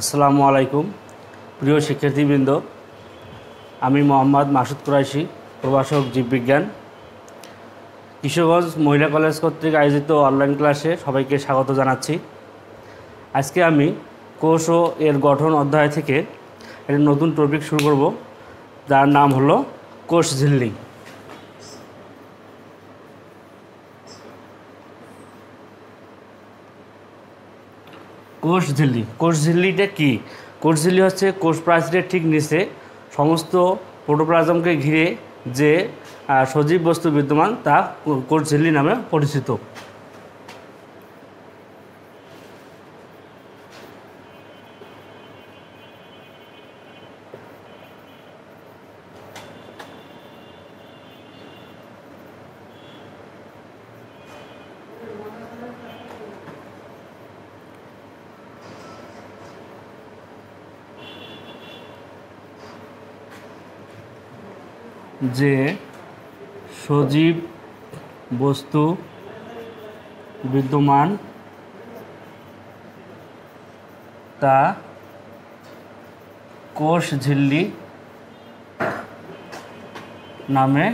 আসসালামু আলাইকুম, প্রিয় শিক্ষার্থীবৃন্দ। আমি মোহাম্মদ মাসুদ কুরাইশি, প্রভাষক জীববিজ্ঞান। কিশোরগঞ্জ মহিলা কলেজ কর্তৃক আয়োজিত অনলাইন ক্লাসে সবাইকে স্বাগত জানাচ্ছি। আজকে আমি কোষ ও এর গঠন অধ্যায় থেকে একটি নতুন টপিক শুরু করব। যার নাম হলো কোষ ঝিল্লি। কোষ ঝিল্লি কোষ ঝিল্লিটা কী? কোষ ঝিল্লি হচ্ছে কোষ প্রাচীরের ঠিক নিচে সমস্ত প্রোটোপ্লাজমকে ঘিরে যে সজীব বস্তু বিদ্যমান তা কোষ ঝিল্লি নামে পরিচিত। যে সজীব বস্তু বিদ্যমান, তা কোষ ঝিল্লি নামে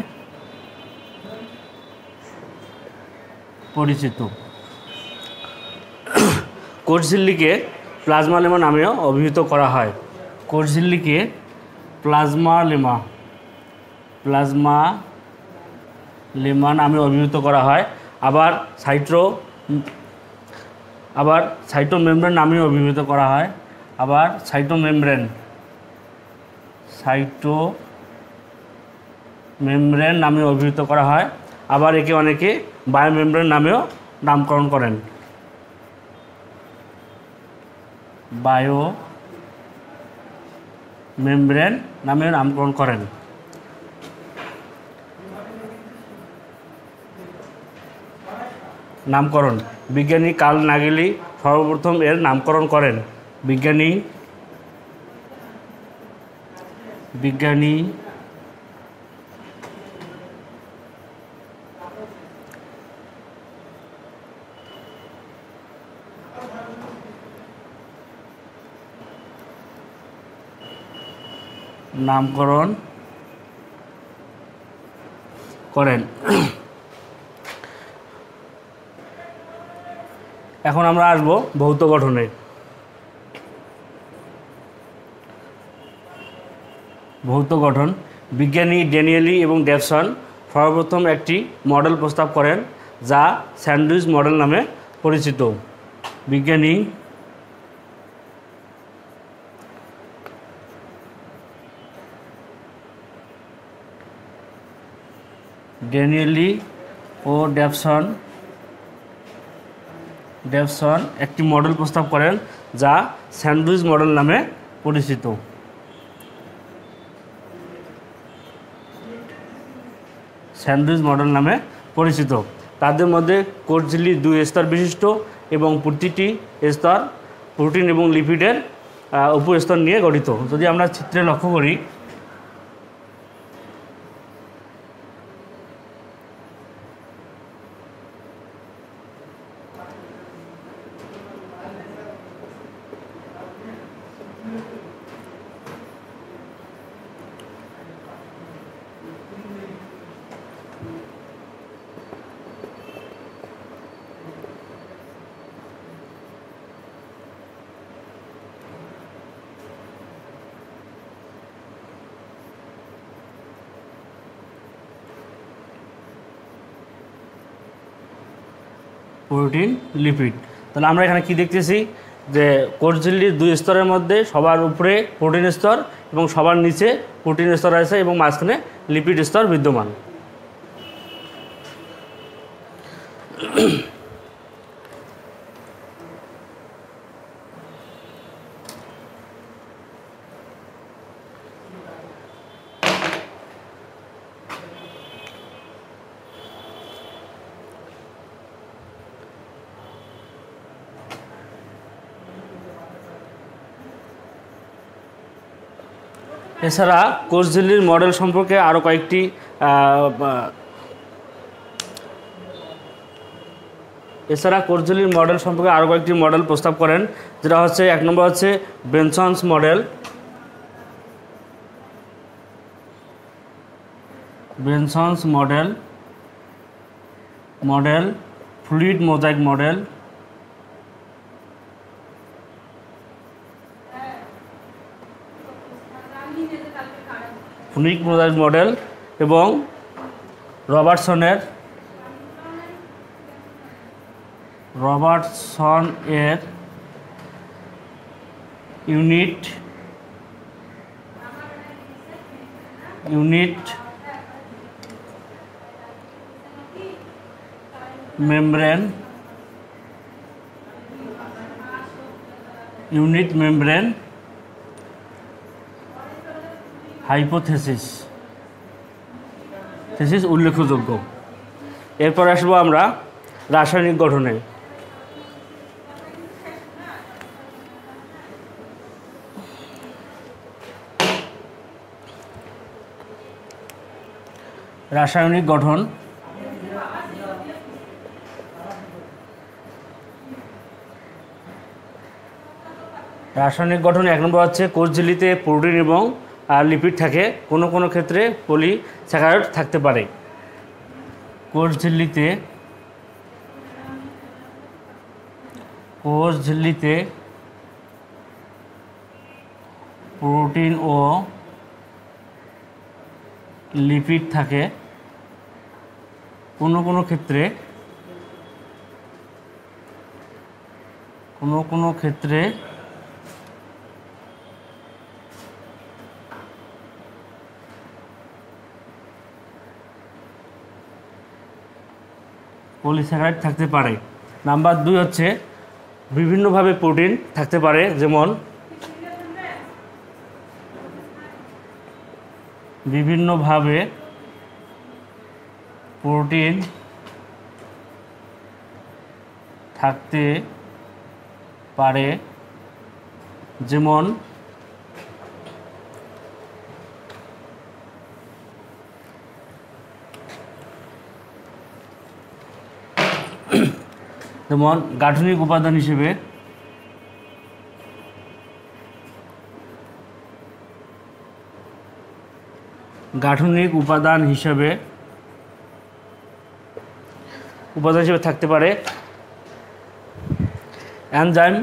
পরিচিত। কোষ ঝিল্লিকে প্লাজমা লেমা নামেও অভিহিত করা হয়। কোষ ঝিল্লিকে প্লাজমা লেমা প্লাজমা লেমা নামে অভিহিত করা হয়। আবার সাইট্রো, আবার সাইটো মেমব্রেন নামে অভিহিত করা হয়। আবার সাইটো মেমব্রেন সাইটো মেমব্রেন নামে অভিহিত করা হয়। আবার একে অনেকে বায়োমেমব্রেন নামেও নামকরণ করেন। বায়ো মেমব্রেন নামেও নামকরণ করেন। নামকরণ। বিজ্ঞানী কার্ল নাগেলি সর্বপ্রথম এর নামকরণ করেন। বিজ্ঞানী বিজ্ঞানী নামকরণ করেন। এখন আমরা আসব ভৌত গঠনে। ভৌত গঠন, বিজ্ঞানী ড্যানিয়েলি এবং ডেভসন সর্বপ্রথম একটি মডেল প্রস্তাব করেন, যা স্যান্ডউইচ মডেল নামে পরিচিত। বিজ্ঞানী ড্যানিয়েলি ও ডেভসন ডেভসন একটি মডেল প্রস্তাব করেন যা স্যান্ডউইচ মডেল নামে পরিচিত। স্যান্ডউইচ মডেল নামে পরিচিত। তাদের মধ্যে কোষ ঝিল্লি দুই স্তর বিশিষ্ট এবং প্রতিটি স্তর প্রোটিন এবং লিপিডের উপস্তর নিয়ে গঠিত। যদি আমরা চিত্রে লক্ষ্য করি প্রোটিন লিপিড। তাহলে আমরা এখানে কি দেখতেছি? যে কোষঝিল্লির দুই স্তরের মধ্যে সবার উপরে প্রোটিন স্তর এবং সবার নিচে প্রোটিন স্তর আছে এবং মাঝখানে লিপিড স্তর বিদ্যমান। এছাড়া কোষঝিল্লির মডেল সম্পর্কে আরও কয়েকটি এছাড়া কোর্সঝিলির মডেল সম্পর্কে আরও কয়েকটি মডেল প্রস্তাব করেন, যেটা হচ্ছে, এক নম্বর হচ্ছে Benson's model Benson's model model fluid mosaic model fluid mosaic model এবং রবার্টসনের রবার্টসন এর unit unit membrane unit membrane hypothesis. Thesis উল্লেখযোগ্য। এরপর আসব আমরা রাসায়নিক গঠনে। রাসায়নিক গঠন। রাসায়নিক গঠন এক নম্বর হচ্ছে কোষঝিল্লিতে প্রোটিন এবং আর লিপিড থাকে, কোনো কোনো ক্ষেত্রে পলি পলিস্যাকারাইড থাকতে পারে। কোষ ঝিল্লিতে কোষ ঝিল্লিতে প্রোটিন ও লিপিড থাকে, কোনো কোনো ক্ষেত্রে, কোনো কোনো ক্ষেত্রে পলিস্যাকারাইড থাকতে পারে। নাম্বার দুই হচ্ছে, বিভিন্নভাবে প্রোটিন থাকতে পারে, যেমন বিভিন্নভাবে প্রোটিন থাকতে পারে, যেমন যেমন গাঠনিক উপাদান হিসেবে গাঠনিক উপাদান হিসেবে উপাদান হিসেবে থাকতে পারে অ্যানজাইম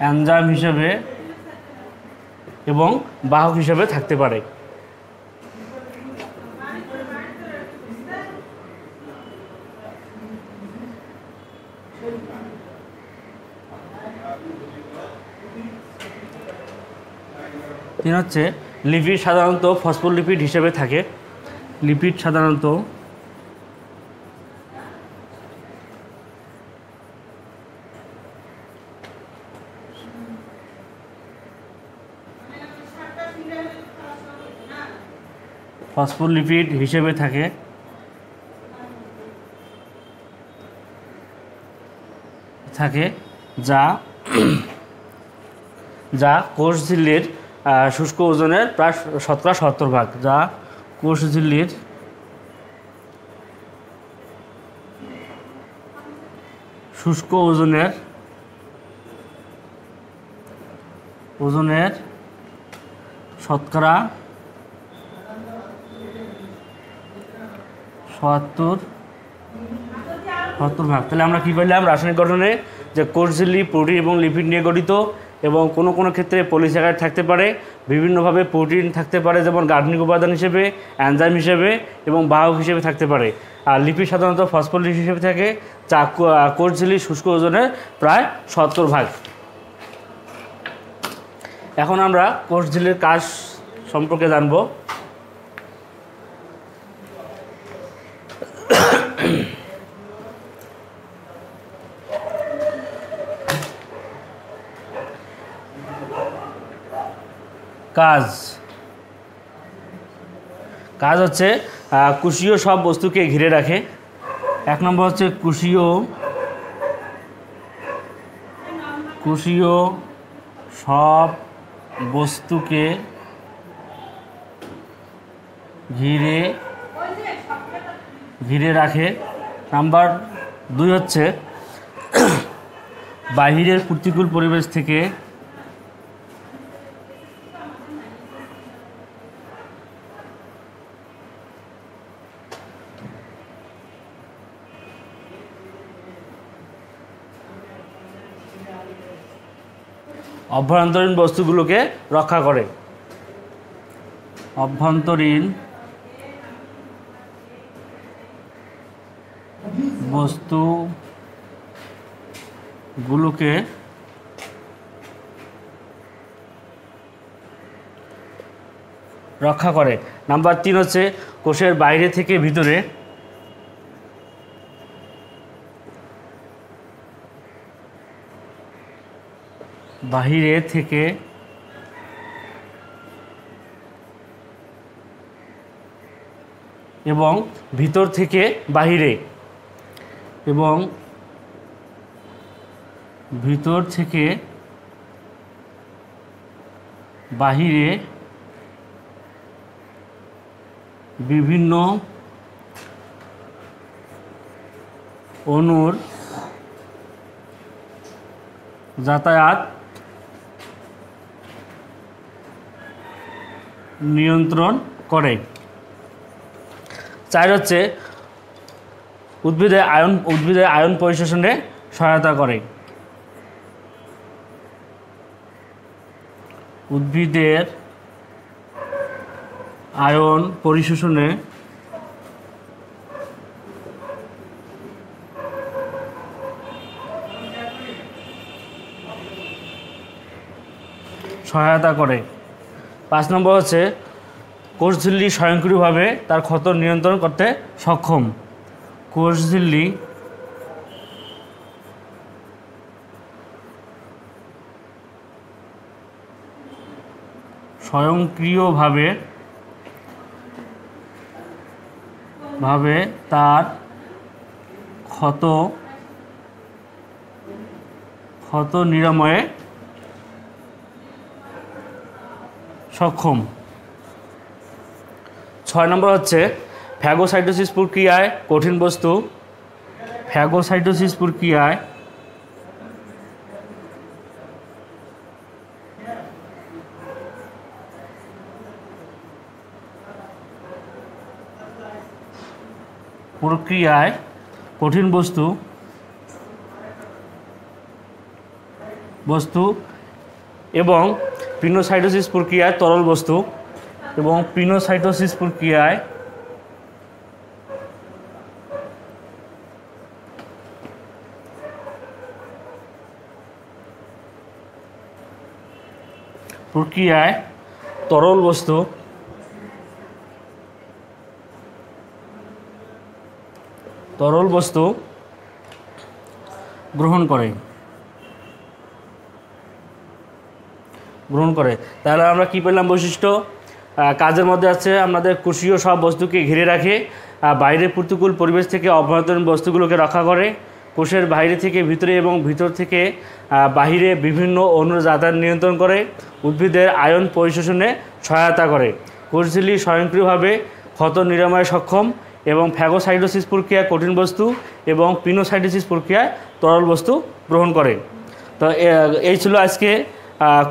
অ্যানজাইম হিসেবে এবং বাহক হিসেবে থাকতে পারে। তিন হচ্ছে লিপিড সাধারণত ফসফোলিপিড হিসেবে থাকে। লিপিড সাধারণত ফসফোলিপিড হিসেবে থাকে। থাকে যা যা কোষ ঝিল্লির শুষ্ক ওজনের প্রায় শতকরা সত্তর ভাগ, যা কোষ ঝিল্লির শুষ্ক ওজনের ওজনের শতকরা সত্তর সত্তর ভাগ। তাহলে আমরা কী পেলাম রাসায়নিক গঠনে যে কোষঝিল্লি প্রোটিন এবং লিপিড নিয়ে গঠিত এবং কোনো কোনো ক্ষেত্রে পলিস্যাকারাইড থাকতে পারে বিভিন্নভাবে প্রোটিন থাকতে পারে যেমন গার্ডনিক উপাদান হিসেবে অ্যানজাইম হিসেবে এবং বাহক হিসেবে থাকতে পারে। আর লিপি সাধারণত ফসফোলিপিড হিসেবে থাকে চা কো- আহ, শুষ্ক ওজনের প্রায় সত্তর ভাগ। এখন আমরা কোষঝিল্লির কাজ সম্পর্কে জানব। কাজ। কাজ হচ্ছে কুশীয় সব বস্তুকে ঘিরে রাখে। এক নম্বর হচ্ছে কুশীয় কুশীয় সব বস্তুকে ঘিরে ঘিরে রাখে। নাম্বার দুই হচ্ছে, বাহিরের প্রতিকূল পরিবেশ থেকে অভ্যন্তরীণ বস্তুগুলোকে রক্ষা করে। অভ্যন্তরীণ বস্তুগুলোকে রক্ষা করে। নাম্বার তিন হচ্ছে কোষের বাইরে থেকে ভিতরে বাহিরে থেকে এবং ভিতর থেকে বাহিরে এবং ভিতর থেকে বাহিরে বিভিন্ন অণুর যাতায়াত নিয়ন্ত্রণ করে। চার হচ্ছে উদ্ভিদের আয়ন উদ্ভিদের আয়ন পরিশোষণে সহায়তা করে। উদ্ভিদের আয়ন পরিশোষণে সহায়তা করে। পাঁচ নম্বর হচ্ছে কোষঝিল্লি স্বয়ংক্রিয়ভাবে তার ক্ষত নিয়ন্ত্রণ করতে সক্ষম। কোষঝিল্লি স্বয়ংক্রিয়ভাবে, ভাবে তার ক্ষত ক্ষত নিরাময়ে সক্ষম। ছয় নম্বর হচ্ছে, ফ্যাগোসাইটোসিস প্রক্রিয়ায় কঠিন বস্তু। ফ্যাগোসাইটোসিস প্রক্রিয়ায় প্রক্রিয়ায় কঠিন বস্তু। বস্তু এবং পিনোসাইটোসিস প্রক্রিয়ায় তরল বস্তু এবং পিনোসাইটোসিস প্রক্রিয়ায় প্রক্রিয়ায় তরল বস্তু তরল বস্তু গ্রহণ করে। গ্রহণ করে। তাহলে আমরা কি পেলাম বৈশিষ্ট্য? কাজের মধ্যে আছে আমাদের কোষীয় সব বস্তুকে ঘিরে রাখে বাইরে প্রতিকূল পরিবেশ থেকে অভ্যন্তরীণ বস্তুগুলোকে রক্ষা করে। কোষের বাইরে থেকে ভিতরে এবং ভিতর থেকে বাহিরে বিভিন্ন অণুর যাতায়াত নিয়ন্ত্রণ করে, উদ্ভিদের আয়ন পরিশোষণে সহায়তা করে। কোষঝিল্লি স্বয়ংক্রিয়ভাবে ক্ষত নিরাময়ে সক্ষম এবং ফ্যাগোসাইটোসিস প্রক্রিয়া কঠিন বস্তু এবং পিনোসাইটোসিস প্রক্রিয়ায় তরল বস্তু গ্রহণ করে। তো এই ছিল আজকে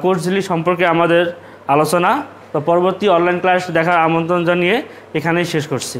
কোর্সঝিলি সম্পর্কে আমাদের আলোচনা। তো পরবর্তী অনলাইন ক্লাস দেখার আমন্ত্রণ জানিয়ে এখানেই শেষ করছি।